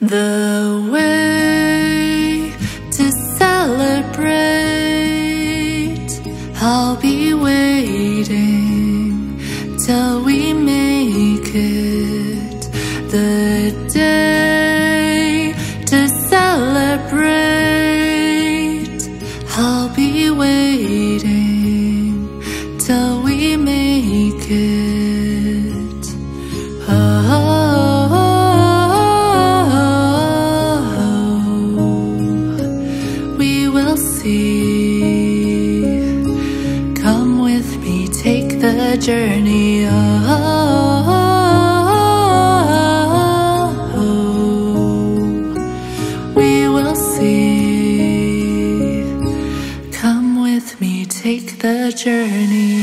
The way to celebrate, I'll be waiting till we make it the day to celebrate. I'll be waiting till we make it. Oh, Come with me, take the journey. Oh, we will see. Come with me, take the journey.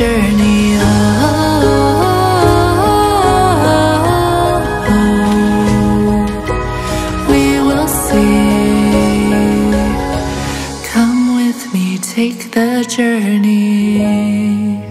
journey. Oh, we will see. Come with me, take the journey.